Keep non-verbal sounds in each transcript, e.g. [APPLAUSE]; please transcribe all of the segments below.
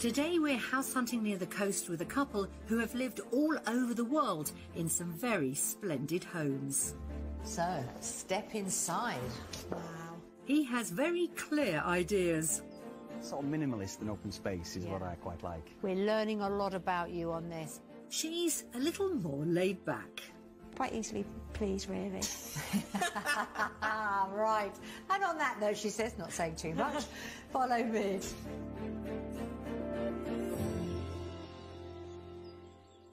Today we're house hunting near the coast with a couple who have lived all over the world in some very splendid homes. So, step inside. Wow. He has very clear ideas. Sort of minimalist and open space is yeah. what I quite like. We're learning a lot about you on this. She's a little more laid back. Quite easily pleased, really. [LAUGHS] [LAUGHS] right. And on that note, she says, not saying too much, [LAUGHS] follow me.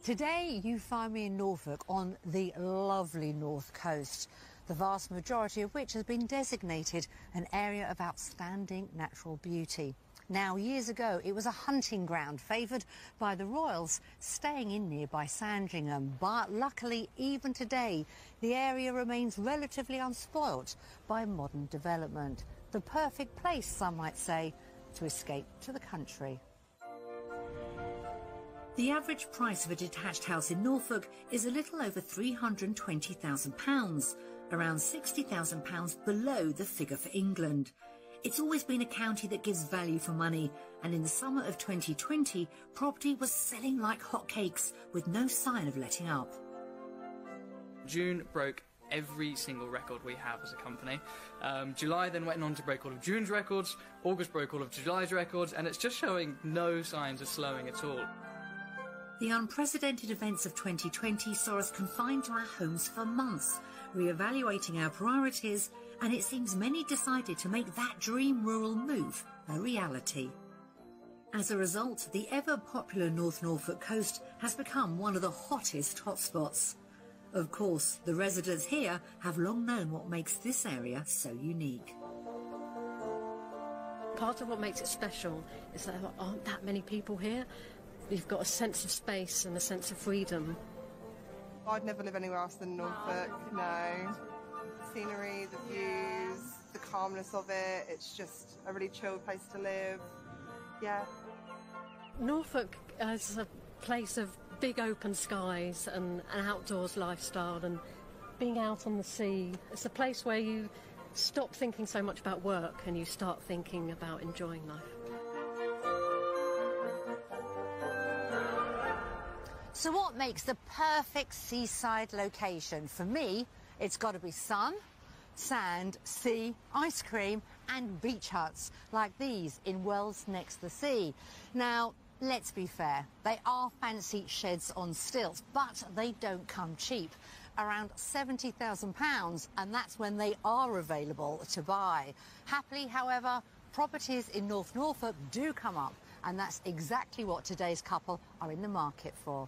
Today, you find me in Norfolk on the lovely north coast, the vast majority of which has been designated an area of outstanding natural beauty. Now, years ago, it was a hunting ground favoured by the royals staying in nearby Sandringham. But luckily, even today, the area remains relatively unspoilt by modern development. The perfect place, some might say, to escape to the country. The average price of a detached house in Norfolk is a little over £320,000, around £60,000 below the figure for England. It's always been a county that gives value for money, and in the summer of 2020, property was selling like hotcakes with no sign of letting up. June broke every single record we have as a company. Um, July then went on to break all of June's records, August broke all of July's records, and it's just showing no signs of slowing at all. The unprecedented events of 2020 saw us confined to our homes for months, re-evaluating our priorities, and it seems many decided to make that dream rural move a reality. As a result, the ever-popular North Norfolk coast has become one of the hottest hotspots. Of course, the residents here have long known what makes this area so unique. Part of what makes it special is that there aren't that many people here you've got a sense of space and a sense of freedom. I'd never live anywhere else than Norfolk, no. The scenery, the views, the calmness of it, it's just a really chill place to live. Yeah. Norfolk is a place of big open skies and an outdoors lifestyle and being out on the sea. It's a place where you stop thinking so much about work and you start thinking about enjoying life. So what makes the perfect seaside location? For me, it's got to be sun, sand, sea, ice cream and beach huts like these in Wells next to the sea. Now, let's be fair, they are fancy sheds on stilts, but they don't come cheap. Around £70,000 and that's when they are available to buy. Happily, however, properties in North Norfolk do come up and that's exactly what today's couple are in the market for.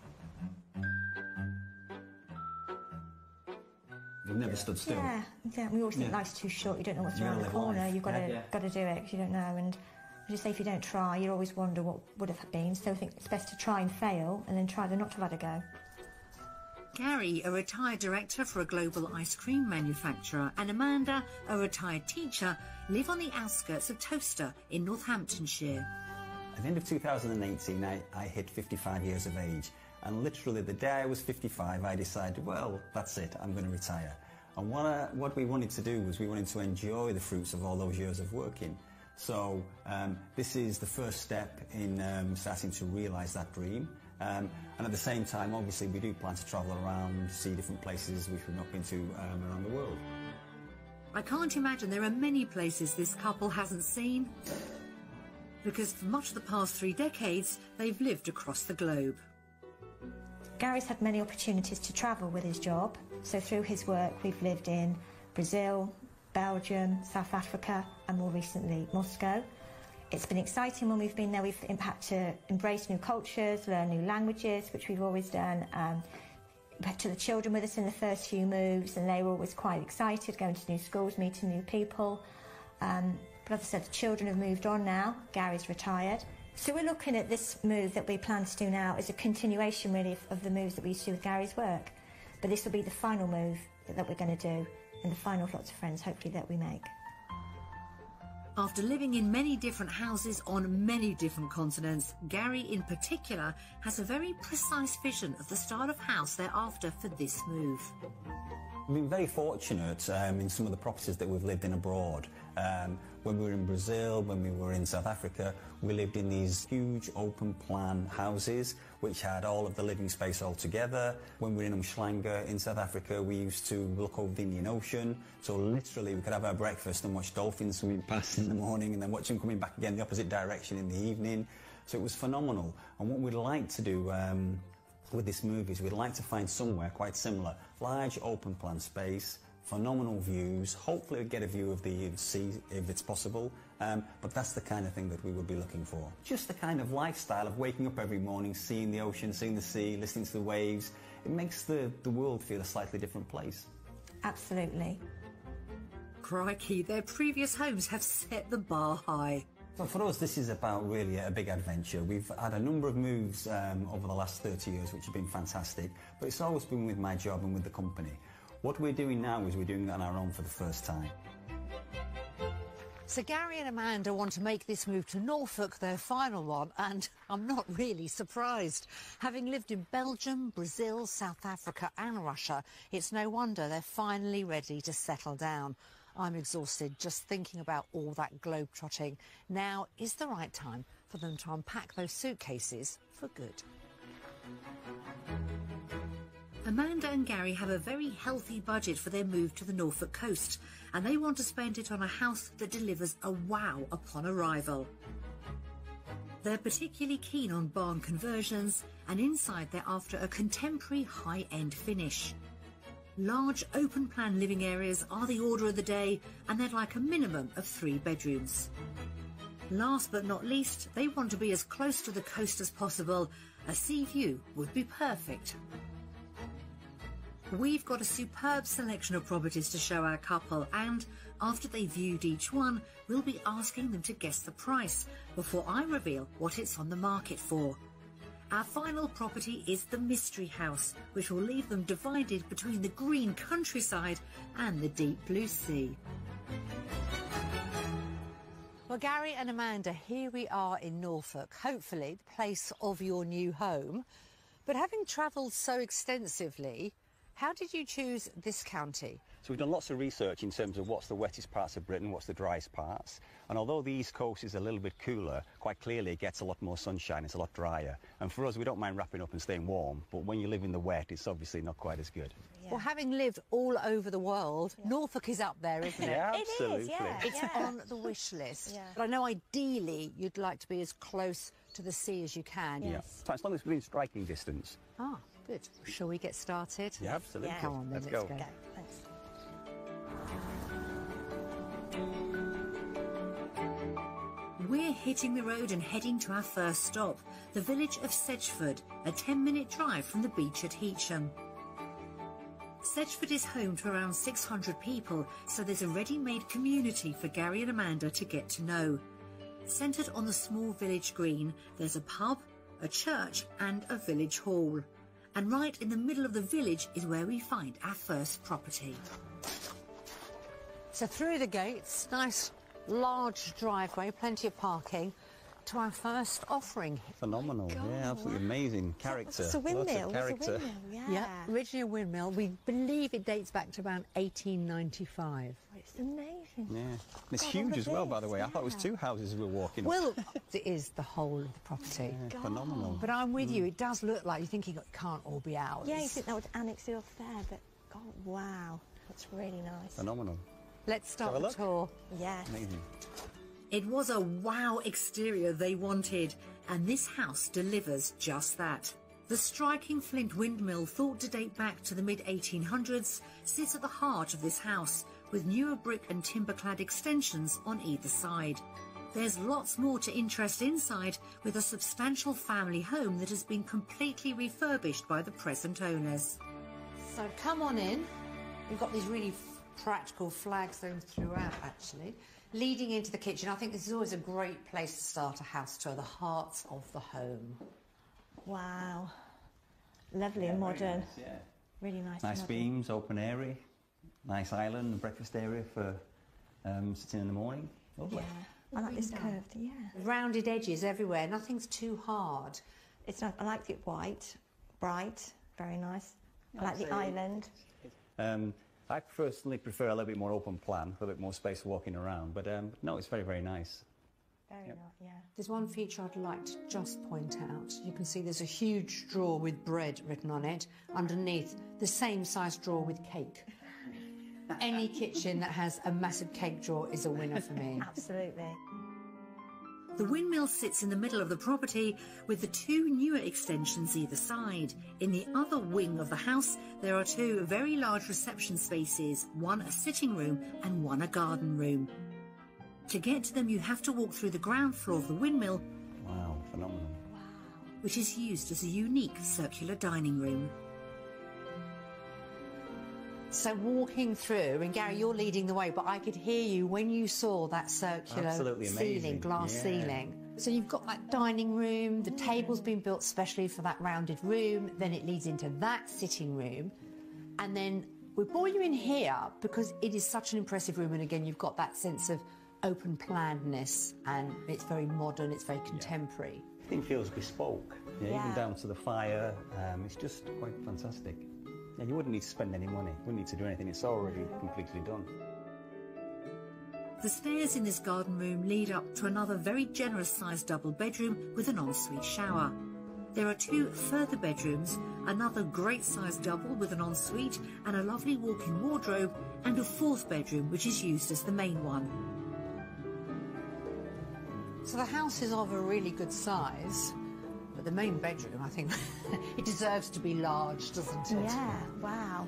We've never stood still. Yeah, yeah. We always think yeah. life's too short. You don't know what's around the corner. Life. You've got yeah, to yeah. got to do it because you don't know. And I just say if you don't try, you always wonder what would have been. So I think it's best to try and fail and then try the not to have had a go. Gary, a retired director for a global ice cream manufacturer, and Amanda, a retired teacher, live on the outskirts of Towcester in Northamptonshire. At the end of 2018, I, I hit 55 years of age and literally the day I was 55, I decided, well, that's it, I'm going to retire. And what, I, what we wanted to do was we wanted to enjoy the fruits of all those years of working. So um, this is the first step in um, starting to realise that dream. Um, and at the same time, obviously, we do plan to travel around, see different places which we've not been to um, around the world. I can't imagine there are many places this couple hasn't seen. Because for much of the past three decades, they've lived across the globe. Gary's had many opportunities to travel with his job, so through his work we've lived in Brazil, Belgium, South Africa and more recently Moscow. It's been exciting when we've been there. We've had to embrace new cultures, learn new languages, which we've always done. Um, to the children with us in the first few moves and they were always quite excited, going to new schools, meeting new people. Um, but as I said, the children have moved on now. Gary's retired. So we're looking at this move that we plan to do now as a continuation really of the moves that we used to do with Gary's work. But this will be the final move that we're going to do and the final lots of friends hopefully that we make. After living in many different houses on many different continents, Gary in particular has a very precise vision of the style of house they're after for this move. We've been very fortunate um, in some of the properties that we've lived in abroad. Um, When we were in Brazil, when we were in South Africa, we lived in these huge open plan houses which had all of the living space all together. When we were in Umhlanga in South Africa, we used to look over the Indian Ocean. So literally we could have our breakfast and watch dolphins swimming past in the morning and then watch them coming back again the opposite direction in the evening. So it was phenomenal. And what we'd like to do um, with this movie is we'd like to find somewhere quite similar. Large open plan space, phenomenal views. Hopefully, we get a view of the sea if it's possible. Um, but that's the kind of thing that we would be looking for. Just the kind of lifestyle of waking up every morning, seeing the ocean, seeing the sea, listening to the waves. It makes the, the world feel a slightly different place. Absolutely. Crikey, their previous homes have set the bar high. So for us, this is about really a big adventure. We've had a number of moves um, over the last 30 years, which have been fantastic, but it's always been with my job and with the company. What we're doing now is we're doing it on our own for the first time. So Gary and Amanda want to make this move to Norfolk their final one, and I'm not really surprised. Having lived in Belgium, Brazil, South Africa and Russia, it's no wonder they're finally ready to settle down. I'm exhausted just thinking about all that globe-trotting. Now is the right time for them to unpack those suitcases for good. Amanda and Gary have a very healthy budget for their move to the Norfolk coast, and they want to spend it on a house that delivers a wow upon arrival. They're particularly keen on barn conversions, and inside they're after a contemporary high-end finish. Large open-plan living areas are the order of the day, and they'd like a minimum of three bedrooms. Last but not least, they want to be as close to the coast as possible. A sea view would be perfect. We've got a superb selection of properties to show our couple and after they've viewed each one, we'll be asking them to guess the price before I reveal what it's on the market for. Our final property is the Mystery House, which will leave them divided between the green countryside and the deep blue sea. Well, Gary and Amanda, here we are in Norfolk, hopefully the place of your new home. But having travelled so extensively, how did you choose this county? So we've done lots of research in terms of what's the wettest parts of Britain, what's the driest parts. And although the east coast is a little bit cooler, quite clearly it gets a lot more sunshine, it's a lot drier. And for us, we don't mind wrapping up and staying warm, but when you live in the wet, it's obviously not quite as good. Yeah. Well, having lived all over the world, yeah. Norfolk is up there, isn't it? yeah, absolutely. It is, yeah. It's on the wish list. But I know ideally you'd like to be as close to the sea as you can. Yes. Yeah. As long as within striking distance. Ah. Good. Shall we get started? Yeah, absolutely. Yeah. Come on, then, let's, let's go. go. go. Thanks. We're hitting the road and heading to our first stop, the village of Sedgeford, a 10-minute drive from the beach at Heacham. Sedgeford is home to around 600 people, so there's a ready-made community for Gary and Amanda to get to know. Centred on the small village green, there's a pub, a church and a village hall. And right in the middle of the village is where we find our first property. So through the gates, nice large driveway, plenty of parking, to our first offering. Phenomenal, God, yeah, absolutely wow. amazing character. It's a windmill. Lots of It's character. a windmill, yeah. Yeah, originally a windmill. We believe it dates back to around 1895. It's amazing. Yeah, and it's God, huge as well, by the this, way. I thought it was two houses we were walking. Well, [LAUGHS] it is the whole of the property. Yeah, phenomenal. But I'm with you. Mm. It does look like you're thinking it can't all be ours. Yeah, you think that would annex it off there, but God, wow, that's really nice. Phenomenal. Let's start the look. tour. Yes. Amazing. It was a wow exterior they wanted, and this house delivers just that. The striking flint windmill, thought to date back to the mid 1800s, sits at the heart of this house, with newer brick and timber clad extensions on either side. There's lots more to interest inside, with a substantial family home that has been completely refurbished by the present owners. So come on in. We've got these really practical flag zones throughout, actually. Leading into the kitchen, I think this is always a great place to start a house tour, the heart of the home. Wow. Lovely and modern. yeah. Really nice. Nice beams, open area, nice island, breakfast area for um, sitting in the morning. Lovely. Yeah. I like this curved, yeah. Rounded edges everywhere, nothing's too hard. It's not, I like it white, bright, very nice. I like the island. Um, I personally prefer a little bit more open plan, a little bit more space for walking around. But um, no, it's very, very nice. Very Yep. not, yeah. There's one feature I'd like to just point out. You can see there's a huge drawer with bread written on it. Underneath, the same size drawer with cake. [LAUGHS] Any kitchen that has a massive cake drawer is a winner for me. [LAUGHS] Absolutely. The windmill sits in the middle of the property with the two newer extensions either side. In the other wing of the house, there are two very large reception spaces, one a sitting room and one a garden room. To get to them, you have to walk through the ground floor of the windmill, Wow, phenomenal. which is used as a unique circular dining room. So walking through, and Gary, you're leading the way, but I could hear you when you saw that circular ceiling, glass yeah. ceiling. So you've got that dining room, the table's been built specially for that rounded room, then it leads into that sitting room, and then we brought you in here because it is such an impressive room, and again, you've got that sense of open plannedness, and it's very modern, it's very contemporary. Everything feels bespoke. Yeah, even down to the fire. Um, it's just quite fantastic. Yeah, you wouldn't need to spend any money. You wouldn't need to do anything. It's already completely done. The stairs in this garden room lead up to another very generous sized double bedroom with an ensuite shower. There are two further bedrooms, another great sized double with an ensuite and a lovely walk in wardrobe, and a fourth bedroom which is used as the main one. So the house is of a really good size, but the main bedroom, I think, [LAUGHS] it deserves to be large, doesn't it? Yeah, wow.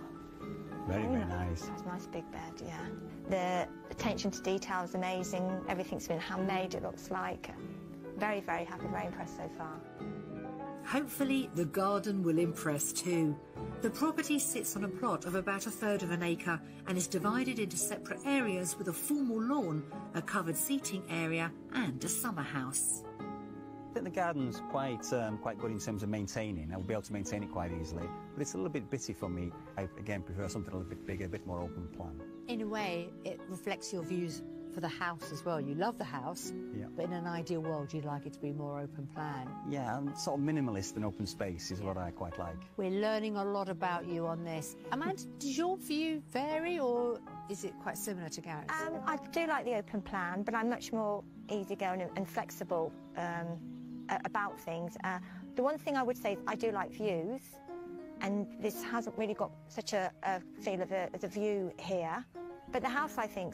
Very, very nice. That's a nice big bed, yeah. The attention to detail is amazing. Everything's been handmade, it looks like. Very, very happy, very impressed so far. Hopefully, the garden will impress too. The property sits on a plot of about a third of an acre and is divided into separate areas with a formal lawn, a covered seating area, and a summer house. I think the garden's quite um, quite good in terms of maintaining. I will be able to maintain it quite easily, but it's a little bit bitty for me. I again prefer something a little bit bigger, a bit more open plan. In a way, it reflects your views for the house as well. You love the house, Yeah. but in an ideal world, you'd like it to be more open plan. Yeah, I'm sort of minimalist and open space is what I quite like. We're learning a lot about you on this. Amanda, does your view vary or is it quite similar to Gary's? Um, I do like the open plan, but I'm much more easygoing and, and flexible um, a- about things. Uh, the one thing I would say is I do like views, and this hasn't really got such a, a feel of a, as a view here. But the house, I think,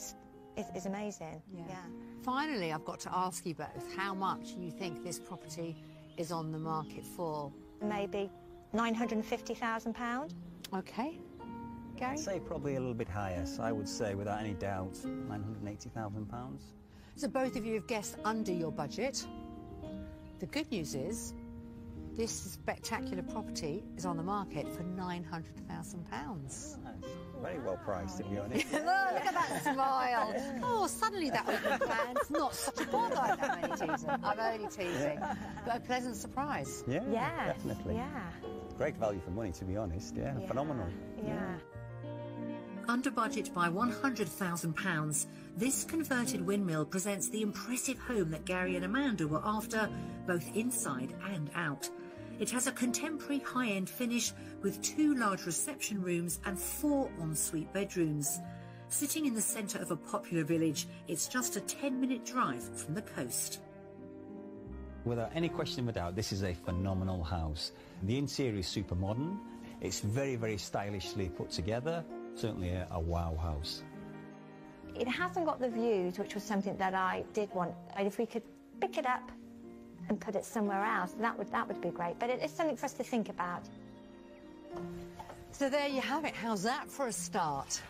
is, is amazing. yeah. Finally, I've got to ask you both how much you think this property is on the market for. Maybe £950,000. Okay. Gary? I'd say probably a little bit higher. So I would say, without any doubt, nine hundred and eighty thousand pounds. So both of you have guessed under your budget. The good news is this spectacular property is on the market for £900,000. Very well priced, to be honest. [LAUGHS] Look at that smile. Oh, suddenly that open plan's not such a bother. [LAUGHS] I'm only teasing. I'm only teasing. But a pleasant surprise. Yeah, Yeah. definitely. Yeah. Great value for money, to be honest. Yeah, yeah. phenomenal. Yeah. Under budget by £100,000, this converted windmill presents the impressive home that Gary and Amanda were after, both inside and out. It has a contemporary high-end finish with two large reception rooms and four ensuite bedrooms. Sitting in the centre of a popular village, it's just a 10-minute drive from the coast. Without any question of a doubt, this is a phenomenal house. The interior is super modern. It's very, very stylishly put together. Certainly a, a wow house. It hasn't got the views, which was something that I did want. And If we could pick it up and put it somewhere else, that would that would be great. But it is something for us to think about. So there you have it. How's that for a start?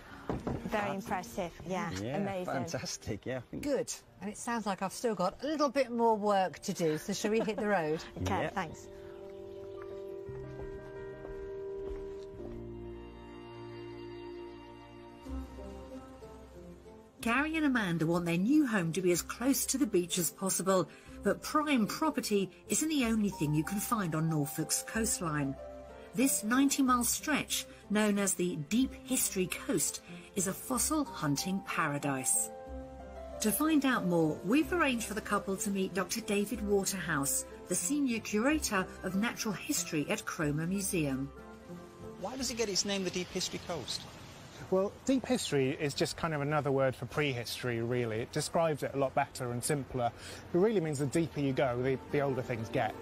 Very impressive. Yeah, Yeah, amazing. fantastic. Yeah, Good. And it sounds like I've still got a little bit more work to do. So shall we hit the road? [LAUGHS] Okay, Yeah. thanks. Gary and Amanda want their new home to be as close to the beach as possible, but prime property isn't the only thing you can find on Norfolk's coastline. This 90-mile stretch, known as the Deep History Coast, is a fossil hunting paradise. To find out more, we've arranged for the couple to meet Dr. David Waterhouse, the Senior Curator of Natural History at Cromer Museum. Why does it get its name, the Deep History Coast? Well, deep history is just kind of another word for prehistory, really. It describes it a lot better and simpler. It really means the deeper you go, the, the older things get.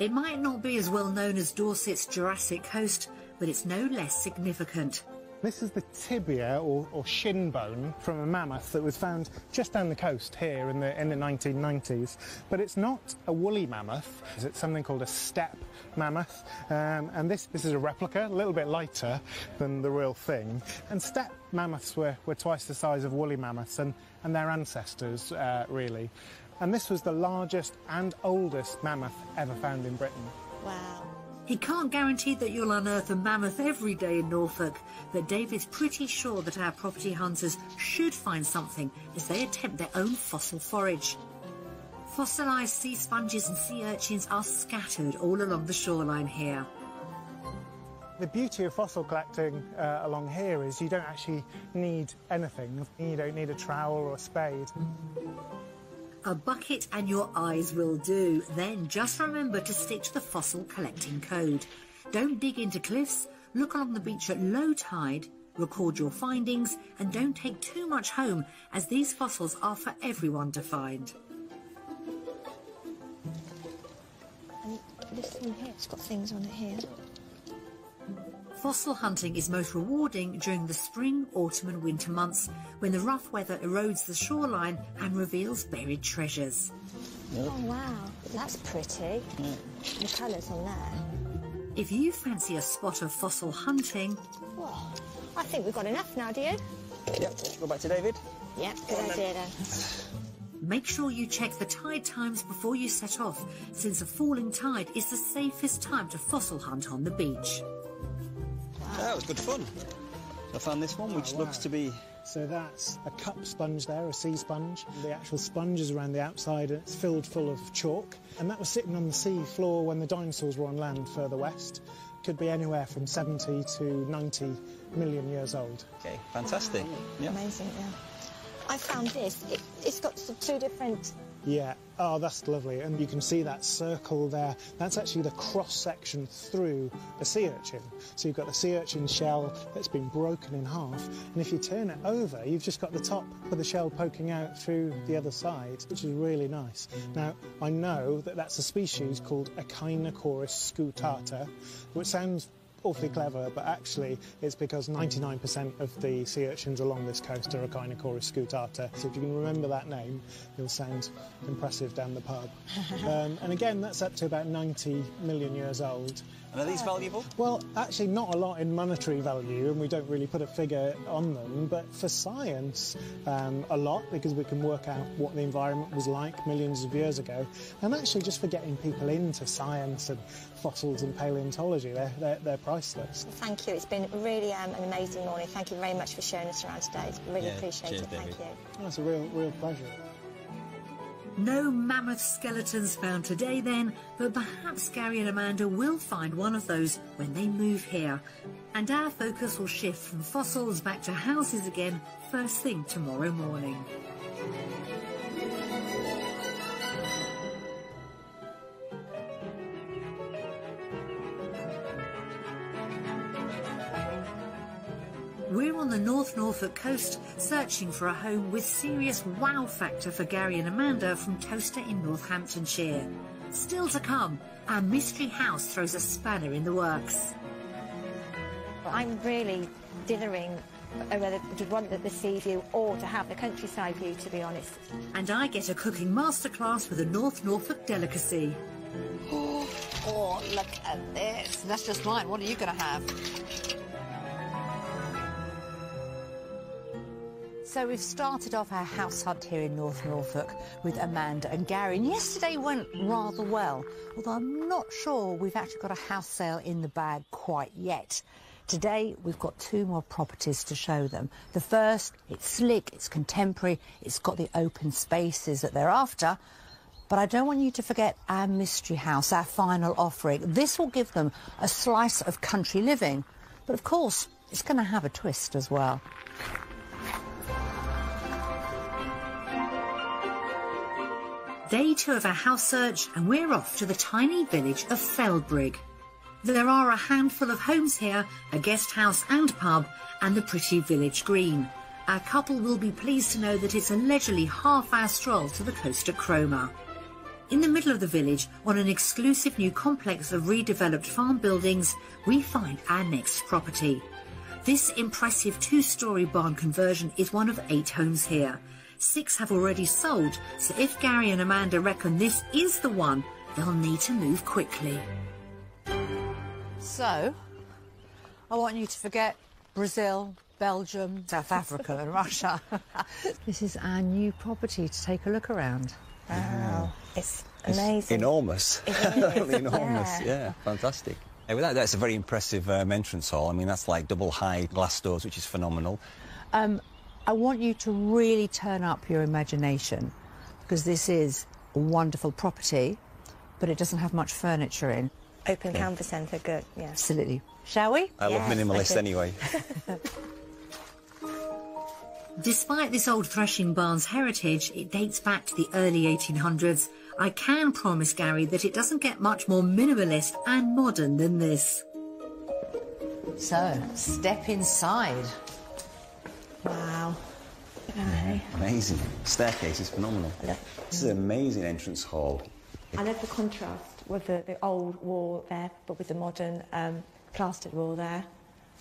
It might not be as well known as Dorset's Jurassic Coast, but it's no less significant. This is the tibia or, or, shin bone from a mammoth that was found just down the coast here in the, in the 1990s. But it's not a woolly mammoth, it's something called a steppe mammoth. Um, and this, this is a replica, a little bit lighter than the real thing. And steppe mammoths were, were twice the size of woolly mammoths and, and their ancestors, uh, really. And this was the largest and oldest mammoth ever found in Britain. Wow. He can't guarantee that you'll unearth a mammoth every day in Norfolk, but David's pretty sure that our property hunters should find something as they attempt their own fossil forage. Fossilised sea sponges and sea urchins are scattered all along the shoreline here. The beauty of fossil collecting uh, along here is you don't actually need anything. You don't need a trowel or a spade. A bucket and your eyes will do. Then just remember to stick to the fossil collecting code. Don't dig into cliffs, look along the beach at low tide, record your findings, and don't take too much home as these fossils are for everyone to find. And this here, it's got things on it here. Fossil hunting is most rewarding during the spring, autumn and winter months when the rough weather erodes the shoreline and reveals buried treasures. Yep. Oh wow, that's pretty. The colours on there. If you fancy a spot of fossil hunting... Well, I think we've got enough now, do you? Yep, go back to David. Yep, good idea then. Make sure you check the tide times before you set off, since a falling tide is the safest time to fossil hunt on the beach. That was good fun. I found this one, which oh, wow. looks to be... So that's a cup sponge there, a sea sponge. The actual sponge is around the outside and it's filled full of chalk. And that was sitting on the sea floor when the dinosaurs were on land further west. Could be anywhere from 70 to 90 million years old. Okay, fantastic. Wow. Yeah. Amazing, yeah. I found this. It, it's got two different yeah, oh, that's lovely. And you can see that circle there. That's actually the cross section through the sea urchin. So you've got the sea urchin shell that's been broken in half. And if you turn it over, you've just got the top of the shell poking out through the other side, which is really nice. Now, I know that that's a species called Echinocorys scutata, which sounds awfully clever, but actually it's because 99% of the sea urchins along this coast are Echinocorys scutata. So if you can remember that name, you'll sound impressive down the pub. [LAUGHS] um, and again, that's up to about 90 million years old. And are these valuable? Well, actually, not a lot in monetary value, and we don't really put a figure on them. But for science, um, a lot because we can work out what the environment was like millions of years ago. And actually, just for getting people into science and fossils and paleontology, they're, they're, they're priceless. Thank you. It's been really um, an amazing morning. Thank you very much for showing us around today. It's really yeah, appreciate cheers, it. Thank David. you. That's a real, real pleasure. No mammoth skeletons found today then, but perhaps Gary and Amanda will find one of those when they move here. And our focus will shift from fossils back to houses again first thing tomorrow morning. We're on the North Norfolk coast searching for a home with serious wow factor for Gary and Amanda from Towcester in Northamptonshire. Still to come, our mystery house throws a spanner in the works. I'm really dithering whether to want the, the sea view or to have the countryside view, to be honest. And I get a cooking masterclass with a North Norfolk delicacy. Oh, oh look at this. That's just mine. What are you going to have? So we've started off our house hunt here in North Norfolk with Amanda and Gary. And yesterday went rather well, although I'm not sure we've actually got a house sale in the bag quite yet. Today we've got two more properties to show them. The first, it's slick, it's contemporary, it's got the open spaces that they're after. But I don't want you to forget our mystery house, our final offering. This will give them a slice of country living. But of course, it's going to have a twist as well. Day two of our house search and we're off to the tiny village of Felbrigg. There are a handful of homes here, a guest house and pub, and the pretty village green. Our couple will be pleased to know that it's a leisurely half-hour stroll to the coast at Cromer. In the middle of the village, on an exclusive new complex of redeveloped farm buildings, we find our next property. This impressive two-storey barn conversion is one of eight homes here. Six have already sold, so if Gary and Amanda reckon this is the one, they'll need to move quickly. So, I want you to forget Brazil, Belgium, South Africa and Russia. [LAUGHS] this is our new property to take a look around. Wow, it's It's amazing. enormous. It is, [LAUGHS] Absolutely enormous. yeah. Yeah, fantastic. Yeah, without that, it's a very impressive um, entrance hall. I mean, that's like double high glass doors, which is phenomenal. Um, I want you to really turn up your imagination because this is a wonderful property, but it doesn't have much furniture in. Open canvas centre, good, yes. Absolutely. Shall we? I love Yes, I minimalist think- anyway. [LAUGHS] Despite this old threshing barn's heritage, it dates back to the early 1800s. I can promise Gary that it doesn't get much more minimalist and modern than this. So, step inside. Wow. Okay. Amazing. Staircase is phenomenal. Yeah. This is an amazing entrance hall. I love the contrast with the, the old wall there, but with the modern um, plastered wall there.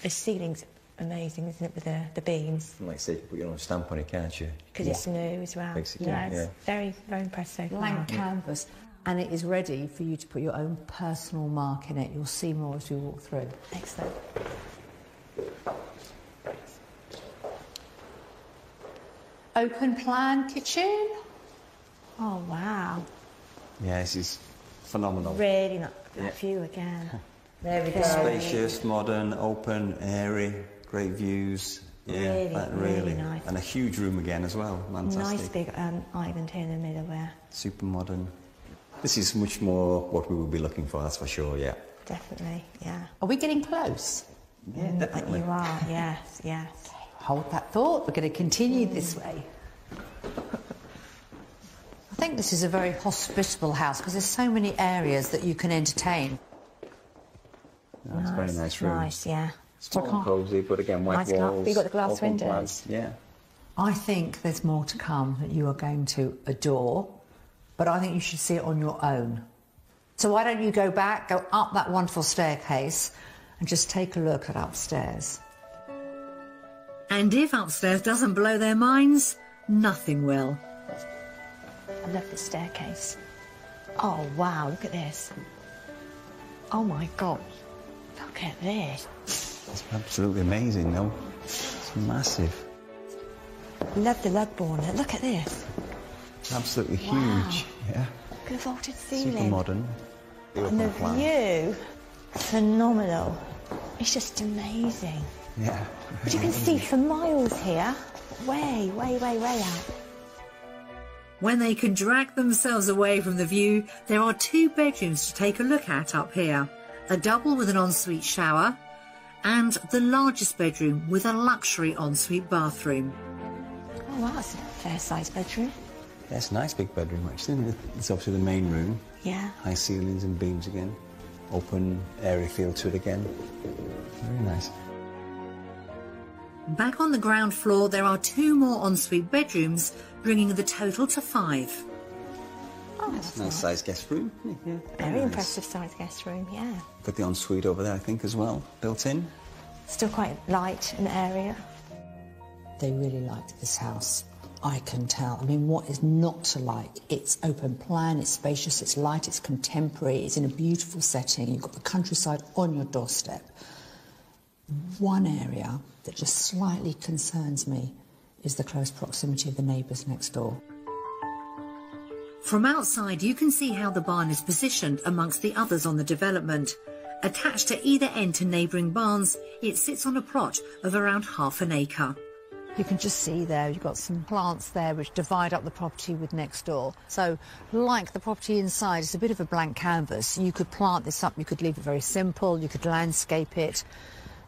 The ceiling's amazing, isn't it, with the, the beams? Like I say, you can put your own stamp on it, can't you? Because it's new as well. Basically, yeah, yeah. very, very impressive. Blank canvas. And it is ready for you to put your own personal mark in it. You'll see more as you walk through. Excellent. Open plan kitchen. Oh, wow. Yeah, this is phenomenal. Really not Yeah. that view again. There we go. Spacious, modern, open, airy, great views. Yeah, Really, that really nice. And a huge room again as well. Fantastic. Nice big um, island here in the middle there. Super modern. This is much more what we would be looking for, that's for sure, yeah. Definitely, yeah. Are we getting close? Yeah, Mm, definitely. You are, [LAUGHS] yes, yes. Hold that thought. We're going to continue this way. I think this is a very hospitable house because there's so many areas that you can entertain. That's a very nice room. Nice, yeah. Small and cosy, but again, white Nice walls. you've got the glass windows. plans, Yeah. I think there's more to come that you are going to adore, but I think you should see it on your own. So why don't you go back, go up that wonderful staircase, and just take a look at upstairs. And if upstairs doesn't blow their minds, nothing will. I love the staircase. Oh, wow, look at this. Oh, my God. Look at this. It's absolutely amazing, though. It's massive. Love the lug border. Look at this. Absolutely Wow. huge. Yeah. Look at the vaulted ceiling. Super modern. The And the plan. view, phenomenal. It's just amazing. Yeah. But you can see for miles here. Way, way, way, way out. When they can drag themselves away from the view, there are two bedrooms to take a look at up here. A double with an ensuite shower and the largest bedroom with a luxury ensuite bathroom. Oh, wow, that's a fair sized bedroom. Yeah, it's a nice big bedroom, actually. It's obviously the main room. Yeah. High ceilings and beams again. Open, airy feel to it again. Very nice. Back on the ground floor, there are two more ensuite bedrooms, bringing the total to five. Oh, that's Nice nice. sized guest room. Yeah, yeah. Very nice. impressive size guest room, yeah. Got the ensuite over there, I think, as well, built in. Still quite light in the area. They really liked this house. I can tell. I mean, what is not to like? It's open plan, it's spacious, it's light, it's contemporary, it's in a beautiful setting. You've got the countryside on your doorstep. One area that just slightly concerns me is the close proximity of the neighbours next door. From outside, you can see how the barn is positioned amongst the others on the development. Attached to either end to neighbouring barns, it sits on a plot of around half an acre. You can just see there, you've got some plants there which divide up the property with next door. So, like the property inside, it's a bit of a blank canvas. You could plant this up, you could leave it very simple, you could landscape it,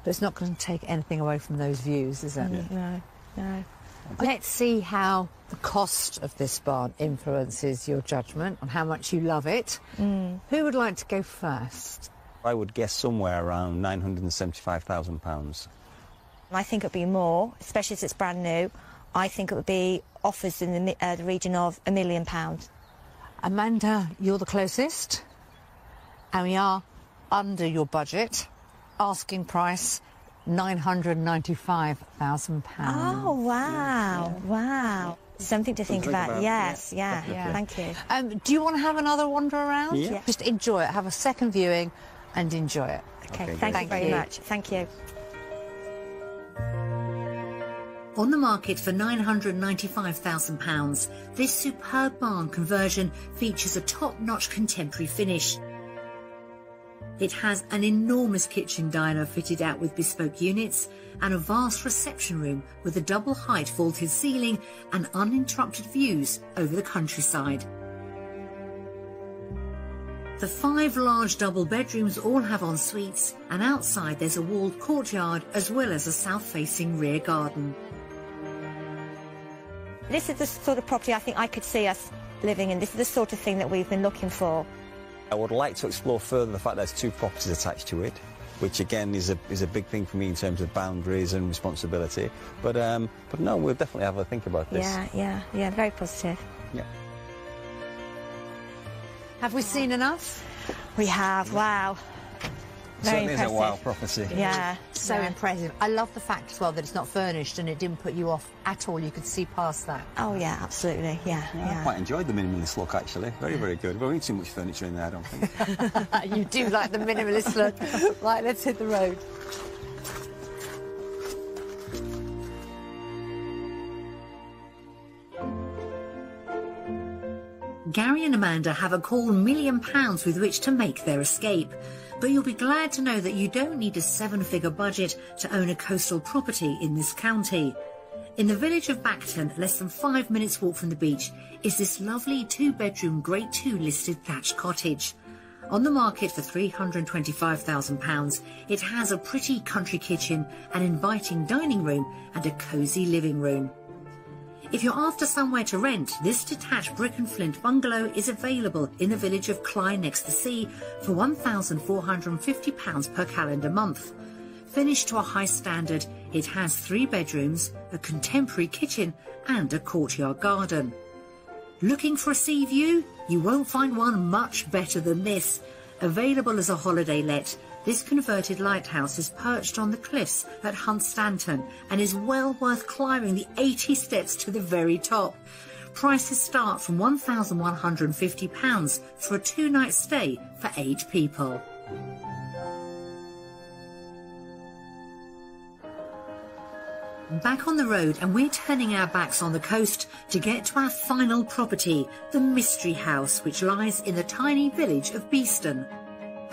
but it's not going to take anything away from those views, is it? No, no. Let's see how the cost of this barn influences your judgment on how much you love it. Who would like to go first? I would guess somewhere around £975,000. I think it would be more, especially as it's brand new. I think it would be offers in the, uh, the region of a million pounds. Amanda, you're the closest. And we are under your budget. Asking price £995,000. Oh, wow, wow. Something to think, think about. about, Yes, yeah, Yeah. thank you. Um, do you want to have another wander around? Yeah. Just enjoy it. Have a second viewing and enjoy it. Okay, Okay, thank, great. you very you. much. Thank you. On the market for £995,000, this superb barn conversion features a top-notch contemporary finish. It has an enormous kitchen diner fitted out with bespoke units and a vast reception room with a double height vaulted ceiling and uninterrupted views over the countryside. The five large double bedrooms all have en suites and outside there's a walled courtyard as well as a south-facing rear garden. This is the sort of property I think I could see us living in. This is the sort of thing that we've been looking for. I would like to explore further the fact there's two properties attached to it, which again is a, is a big thing for me in terms of boundaries and responsibility. But, um, but no, we'll definitely have a think about this. Yeah, yeah, yeah, very positive. Yeah. Have we seen enough? We have, wow. Very Certainly is a impressive. wild prophecy. Yeah, So yeah. impressive. I love the fact as well that it's not furnished and it didn't put you off at all. You could see past that. Oh yeah, absolutely. Yeah, Yeah, I quite enjoyed the minimalist look actually. Very, very good. We don't need too much furniture in there, I don't think. [LAUGHS] [LAUGHS] you do like the minimalist look. right, let's hit the road. Gary and Amanda have a cool million pounds with which to make their escape. But you'll be glad to know that you don't need a seven figure budget to own a coastal property in this county. In the village of Bacton, less than five minutes walk from the beach, is this lovely two bedroom Grade 2 listed thatched cottage. On the market for £325,000, it has a pretty country kitchen, an inviting dining room, and a cosy living room. If you're after somewhere to rent, this detached brick and flint bungalow is available in the village of Cley next to sea for £1,450 per calendar month. Finished to a high standard, it has three bedrooms, a contemporary kitchen and a courtyard garden. Looking for a sea view? You won't find one much better than this. Available as a holiday let, this converted lighthouse is perched on the cliffs at Hunstanton and is well worth climbing the 80 steps to the very top. Prices start from £1,150 for a two-night stay for eight people. Back on the road, and we're turning our backs on the coast to get to our final property, the Mystery House, which lies in the tiny village of Beeston.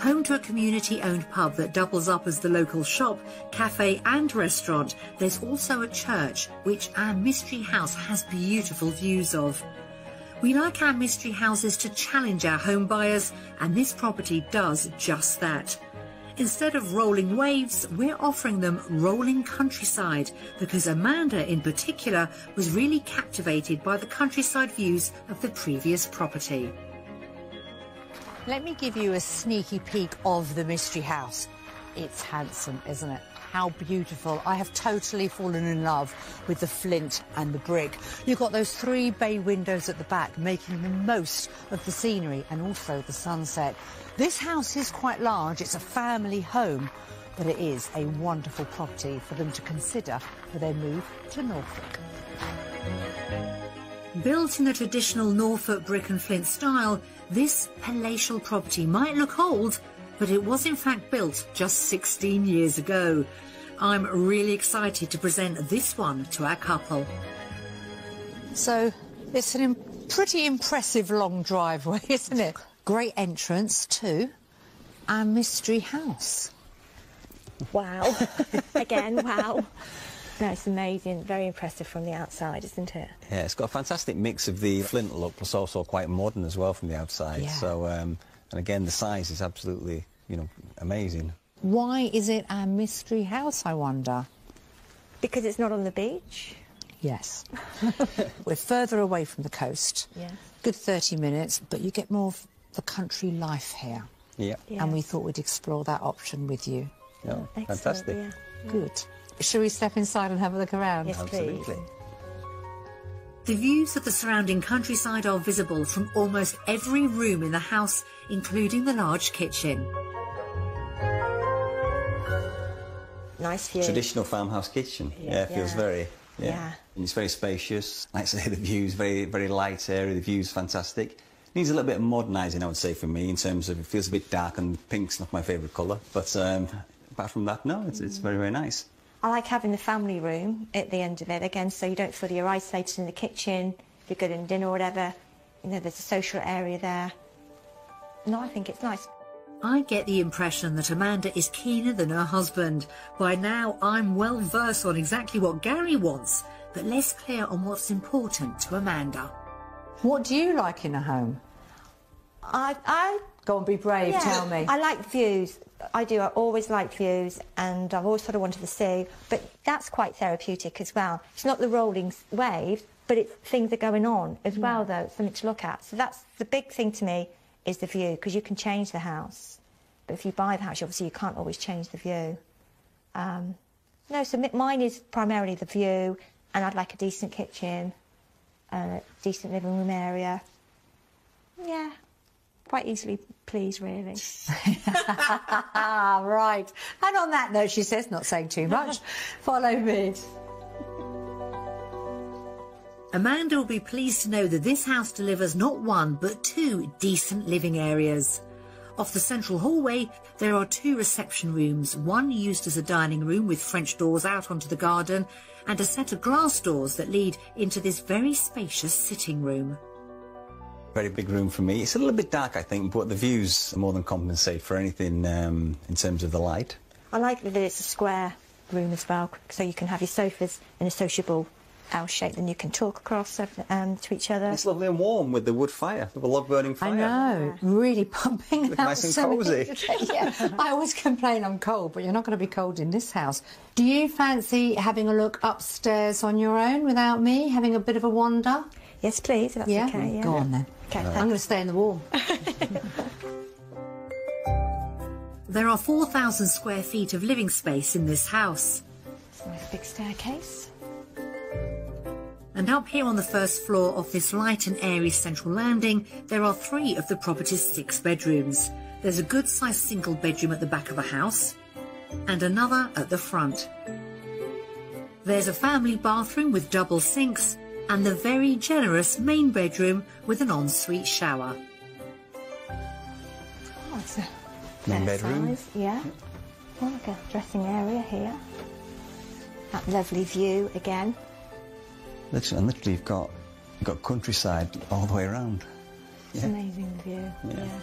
Home to a community owned pub that doubles up as the local shop, cafe, and restaurant, there's also a church, which our Mystery House has beautiful views of. We like our mystery houses to challenge our home buyers, and this property does just that. Instead of rolling waves, we're offering them rolling countryside because Amanda in particular was really captivated by the countryside views of the previous property. Let me give you a sneaky peek of the mystery house. It's handsome, isn't it? How beautiful. I have totally fallen in love with the flint and the brick. You've got those three bay windows at the back, making the most of the scenery and also the sunset. This house is quite large. It's a family home, but it is a wonderful property for them to consider for their move to Norfolk. Built in the traditional Norfolk brick and flint style, this palatial property might look old, but it was in fact built just 16 years ago. I'm really excited to present this one to our couple. So it's an Im- pretty impressive long driveway, [LAUGHS] isn't it? Great entrance to our mystery house. Wow. [LAUGHS] Again, wow. No, it's amazing. Very impressive from the outside, isn't it? Yeah, it's got a fantastic mix of the flint look, plus also quite modern as well from the outside. Yeah. So, um, and again, the size is absolutely, you know, amazing. Why is it a mystery house, I wonder? Because it's not on the beach. Yes. [LAUGHS] [LAUGHS] We're further away from the coast. Yes. Good 30 minutes, but you get more of the country life here. Yeah. And we thought we'd explore that option with you. No, Excellent, fantastic. yeah. Good. Shall we step inside and have a look around? Yes, Absolutely. please. The views of the surrounding countryside are visible from almost every room in the house, including the large kitchen. Nice view. Traditional farmhouse kitchen. Yeah, it feels Yeah. very. Yeah. Yeah. And it's very spacious. Like I say, the view's very, very light area. The view's fantastic. Needs a little bit of modernising, I would say, for me, in terms of it feels a bit dark and pink's not my favourite colour. But um, apart from that, no, it's, it's very, very nice. I like having the family room at the end of it again, so you don't feel you're isolated in the kitchen. If you're good in dinner or whatever, you know, there's a social area there. No, I think it's nice. I get the impression that Amanda is keener than her husband. By now, I'm well versed on exactly what Gary wants, but less clear on what's important to Amanda. What do you like in a home? I, I Go and be brave, yeah, tell me. I like views. I do. I always like views, and I've always sort of wanted to see. But that's quite therapeutic as well. It's not the rolling waves, but it's things that are going on as well, though. It's something to look at. So that's the big thing to me is the view because you can change the house, but if you buy the house, obviously you can't always change the view. Um, no, so mine is primarily the view, and I'd like a decent kitchen, and a decent living room area. Yeah, quite easily pleased, really. [LAUGHS] [LAUGHS] Right. And on that note, she says, not saying too much, [LAUGHS] follow me. Amanda will be pleased to know that this house delivers not one, but two decent living areas. Off the central hallway, there are two reception rooms, one used as a dining room with French doors out onto the garden, and a set of glass doors that lead into this very spacious sitting room. Very big room for me. It's a little bit dark, I think, but the views more than compensate for anything um, in terms of the light. I like that it's a square room as well, so you can have your sofas in a sociable L shape, and you can talk across um, to each other. It's lovely and warm with the wood fire, with a log burning fire. I know, really pumping Look out nice and some cosy. [LAUGHS] yeah. I always complain I'm cold, but you're not going to be cold in this house. Do you fancy having a look upstairs on your own without me, having a bit of a wander? Yes, please. if That's yeah? okay. Yeah. Go on then. Okay, I'm going to stay in the warm. [LAUGHS] There are 4,000 square feet of living space in this house. It's a nice big staircase. And up here on the first floor of this light and airy central landing, there are three of the property's six bedrooms. There's a good sized single bedroom at the back of the house and another at the front. There's a family bathroom with double sinks and the very generous main bedroom with an ensuite shower. Oh, it's a Main fair bedroom. size, Yeah. Oh, like a dressing area here. That lovely view again. Literally, and literally, you've got you've got countryside all the way around. It's Yeah. amazing the view. Yeah. yeah.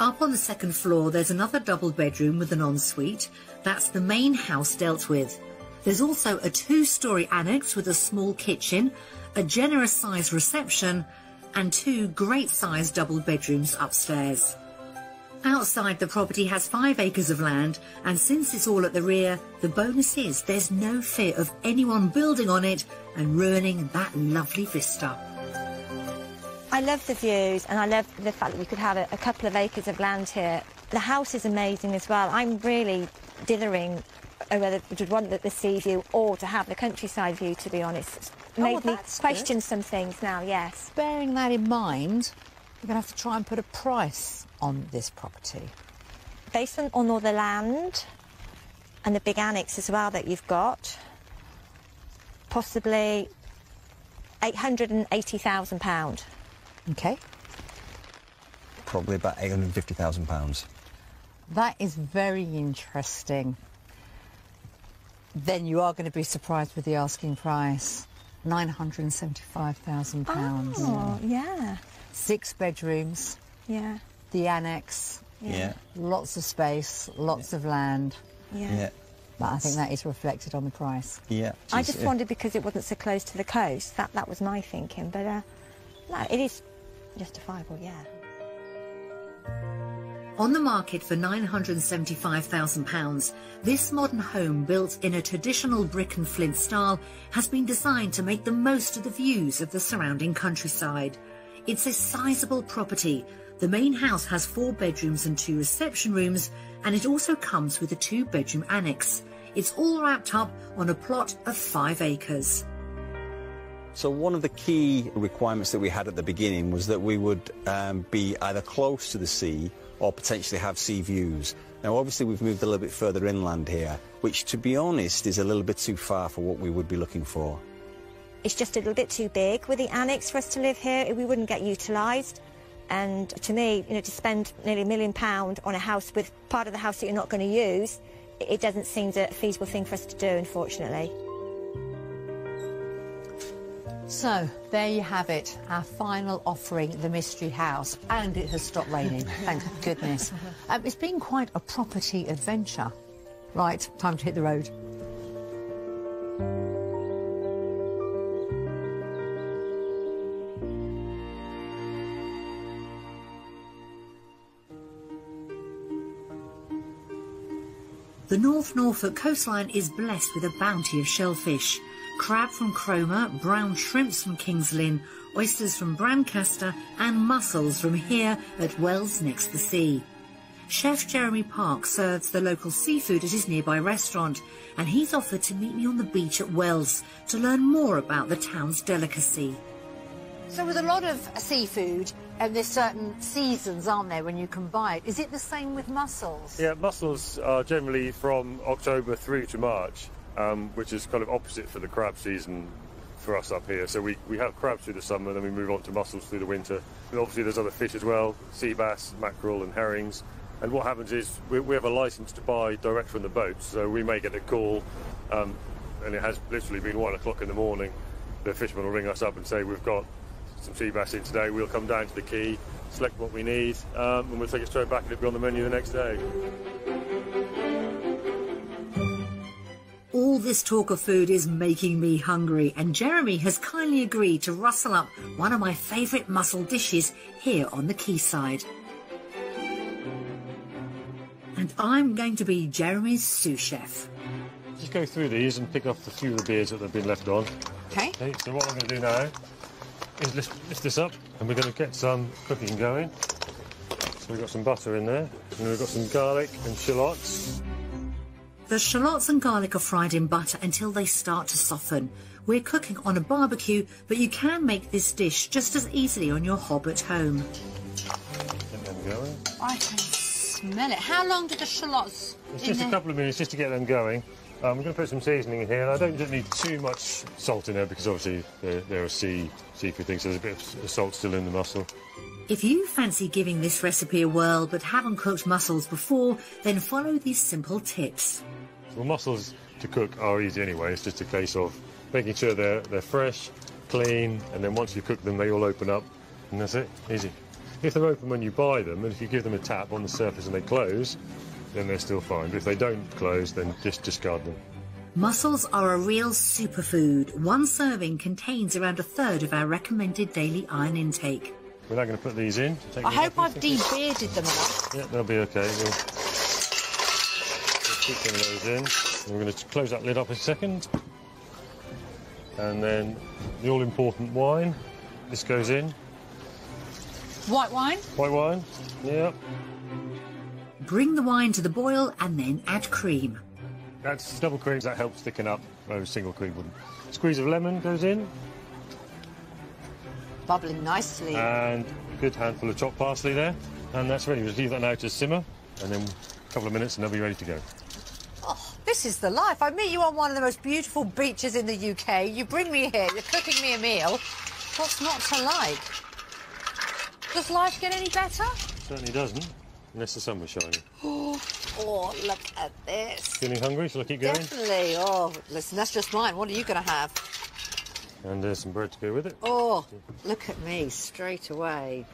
Up on the second floor, there's another double bedroom with an ensuite. That's the main house dealt with. There's also a two-storey annex with a small kitchen, a generous-sized reception, and two great-sized double bedrooms upstairs. Outside, the property has five acres of land, and since it's all at the rear, the bonus is there's no fear of anyone building on it and ruining that lovely vista. I love the views and I love the fact that you could have a, a couple of acres of land here. The house is amazing as well. I'm really dithering Uh, whether would want the, the sea view or to have the countryside view, to be honest. It's Oh, made well, me that's question some things now, yes. Bearing that in mind, we're going to have to try and put a price on this property. Based on, on all the land and the big annex as well that you've got, possibly £880,000. Okay? Probably about eight hundred fifty thousand pounds. That is very interesting. Then you are going to be surprised with the asking price. £975,000. Oh, yeah, Six bedrooms, yeah, the annex, Yeah. lots of space, lots of land. yeah. Yeah. But I think that is reflected on the price. Yeah. I just yeah. wondered because it wasn't so close to the coast. That that was my thinking, but uh, no, it is justifiable. Yeah. On the market for £975,000, this modern home built in a traditional brick and flint style has been designed to make the most of the views of the surrounding countryside. It's a sizable property. The main house has four bedrooms and two reception rooms, and it also comes with a two bedroom annex. It's all wrapped up on a plot of five acres. So one of the key requirements that we had at the beginning was that we would um, be either close to the sea or potentially have sea views. Now obviously we've moved a little bit further inland here, which to be honest is a little bit too far for what we would be looking for. It's just a little bit too big with the annex for us to live here. We wouldn't get utilised. And to me, you know, to spend nearly a million pound on a house with part of the house that you're not going to use, it doesn't seem a feasible thing for us to do, unfortunately. So, there you have it, our final offering, the Mystery House. And it has stopped raining, [LAUGHS] thank goodness. Um, it's been quite a property adventure. Right, time to hit the road. The North Norfolk coastline is blessed with a bounty of shellfish. Crab from Cromer, brown shrimps from King's Lynn, oysters from Brancaster and mussels from here at Wells next the sea. Chef Jeremy Park serves the local seafood at his nearby restaurant and he's offered to meet me on the beach at Wells to learn more about the town's delicacy. So with a lot of seafood, and there's certain seasons, aren't there, when you can buy it. Is it the same with mussels? Yeah, mussels are generally from October through to March, um, which is kind of opposite for the crab season for us up here. So we, we have crabs through the summer, then we move on to mussels through the winter. Obviously there's other fish as well, sea bass, mackerel and herrings. And what happens is we, we have a license to buy direct from the boats, so we may get a call, um, and it has literally been one o'clock in the morning. The fisherman will ring us up and say, we've got some sea bass in today. We'll come down to the quay, select what we need, um, and we'll take it straight back and it'll be on the menu the next day. This talk of food is making me hungry, and Jeremy has kindly agreed to rustle up one of my favourite mussel dishes here on the quayside. And I'm going to be Jeremy's sous chef. Just go through these and pick off a few of the beers that have been left on. Okay. Okay, so what I'm going to do now is lift, lift this up and we're going to get some cooking going. So we've got some butter in there and we've got some garlic and shallots. The shallots and garlic are fried in butter until they start to soften. We're cooking on a barbecue, but you can make this dish just as easily on your hob at home. Get them going. I can smell it. How long do the shallots It's just a there? couple of minutes just to get them going. Um, we're going to put some seasoning in here, I don't just need too much salt in there because obviously they're, they're a sea seafood thing, so there's a bit of salt still in the mussel. If you fancy giving this recipe a whirl but haven't cooked mussels before, then follow these simple tips. Well, mussels to cook are easy anyway. It's just a case of making sure they're they're fresh, clean, and then once you cook them, they all open up, and that's it. Easy. If they're open when you buy them, and if you give them a tap on the surface and they close, then they're still fine. But if they don't close, then just discard them. Mussels are a real superfood. One serving contains around a third of our recommended daily iron intake. We're now going to put these in. Take I hope I've these. de-bearded them enough. Yeah, they'll be okay. We'll, we'll keep some of those in. And we're going to close that lid up in a second. And then the all-important wine. This goes in. White wine? White wine. Yep. Bring the wine to the boil and then add cream. That's double cream. That helps thicken up, whereas single cream wouldn't. Squeeze of lemon goes in. Bubbling nicely. And a good handful of chopped parsley there. And that's ready. We'll leave that now to simmer. And then a couple of minutes and they'll be ready to go. Oh, this is the life. I meet you on one of the most beautiful beaches in the UK. You bring me here. You're cooking me a meal. What's not to like? Does life get any better? Certainly doesn't, unless the sun was shining. Oh, [GASPS] oh look at this. Feeling hungry? Shall I keep going? Definitely. Oh, listen, that's just mine. What are you going to have? And there's some bread to go with it. Oh, look at me straight away.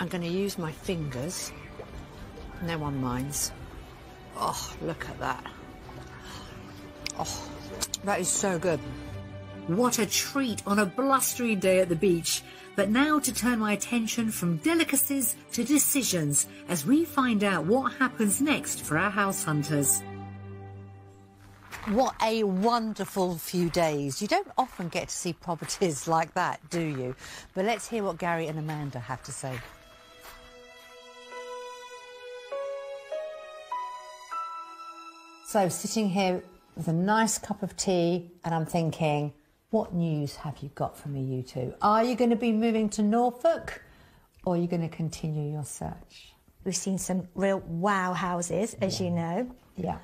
I'm going to use my fingers. No one minds. Oh, look at that. Oh, that is so good. What a treat on a blustery day at the beach. But now to turn my attention from delicacies to decisions as we find out what happens next for our house hunters. What a wonderful few days. You don't often get to see properties [LAUGHS] like that, do you? But let's hear what Gary and Amanda have to say. So, sitting here with a nice cup of tea, and I'm thinking, what news have you got for me, you two? Are you going to be moving to Norfolk or are you going to continue your search? We've seen some real wow houses, as you know. Yeah.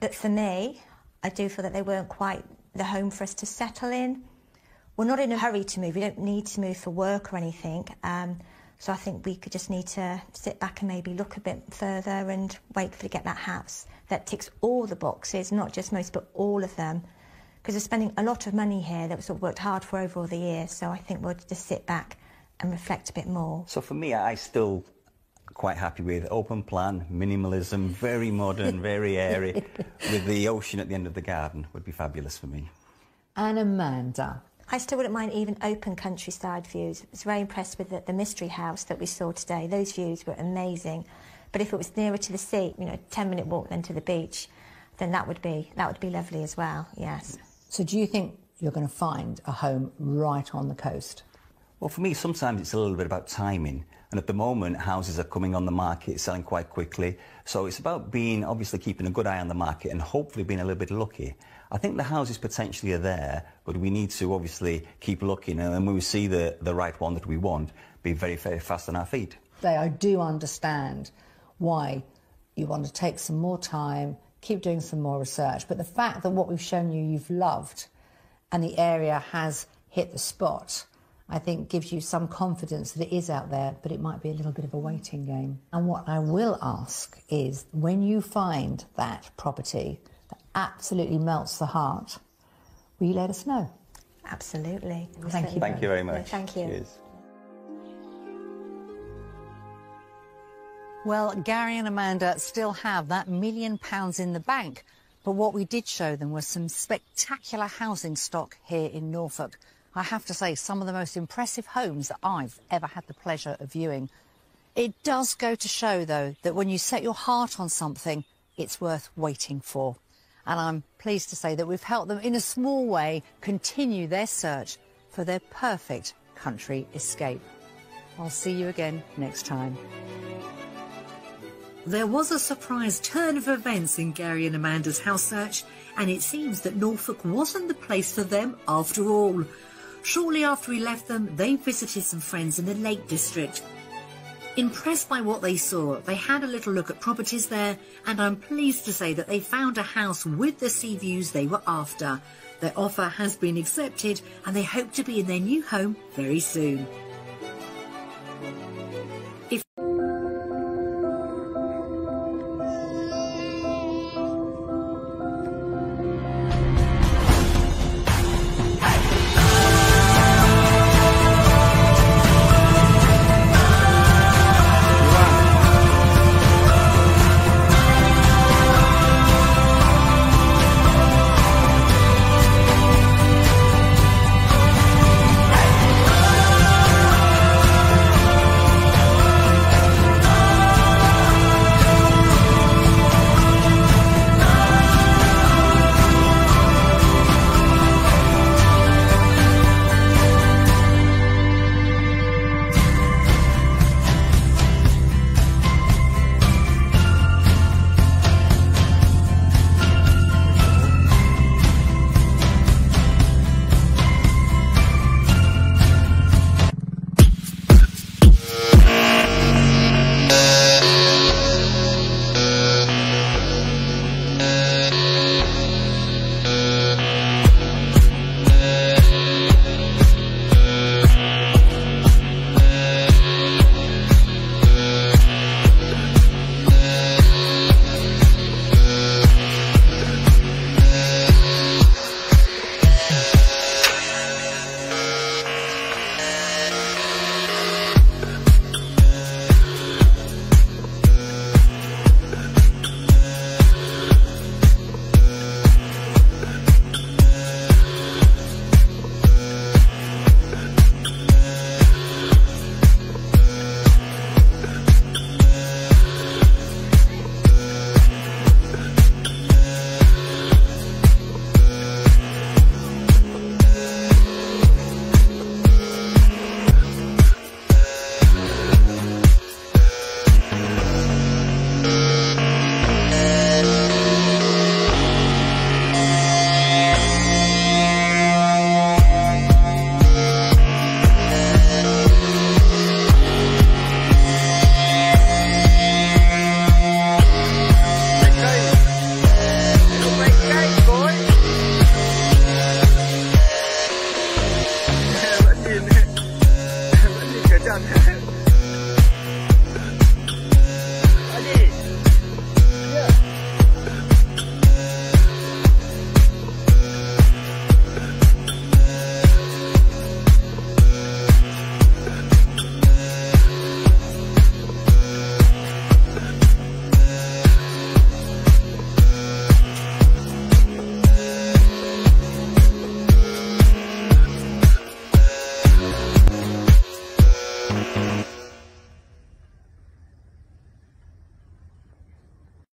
But for me, I do feel that they weren't quite the home for us to settle in. We're not in a hurry to move. We don't need to move for work or anything. Um, so I think we could just need to sit back and maybe look a bit further and wait for to get that house that ticks all the boxes, not just most, but all of them. Because we're spending a lot of money here that we've sort of worked hard for over all the years. So I think we'll just sit back and reflect a bit more. So for me, I still quite happy with open plan, minimalism, very modern, [LAUGHS] very airy, with the ocean at the end of the garden would be fabulous for me. And Amanda. I still wouldn't mind even open countryside views. I was very impressed with the, the mystery house that we saw today. Those views were amazing. But if it was nearer to the sea, you know, 10 minute walk then to the beach, then that would be that would be lovely as well. Yes. So do you think you're going to find a home right on the coast? Well, for me, sometimes it's a little bit about timing. And at the moment, houses are coming on the market, selling quite quickly. So it's about being, obviously, keeping a good eye on the market and hopefully being a little bit lucky. I think the houses potentially are there, but we need to obviously keep looking. And then when we see the, the right one that we want, be very, very fast on our feet. I do understand why you want to take some more time, keep doing some more research. But the fact that what we've shown you you've loved and the area has hit the spot, I think gives you some confidence that it is out there, but it might be a little bit of a waiting game. And what I will ask is when you find that property absolutely melts the heart, will you let us know? Absolutely. Thank you. Thank you very much. thank you. Cheers. Well, Gary and Amanda still have that million pounds in the bank. But what we did show them was some spectacular housing stock here in Norfolk. I have to say, some of the most impressive homes that I've ever had the pleasure of viewing. It does go to show, though, that when you set your heart on something, it's worth waiting for. And I'm pleased to say that we've helped them in a small way continue their search for their perfect country escape. I'll see you again next time. There was a surprise turn of events in Gary and Amanda's house search, and it seems that Norfolk wasn't the place for them after all. Shortly after we left them, they visited some friends in the Lake District. Impressed by what they saw, they had a little look at properties there, and I'm pleased to say that they found a house with the sea views they were after. Their offer has been accepted, and they hope to be in their new home very soon.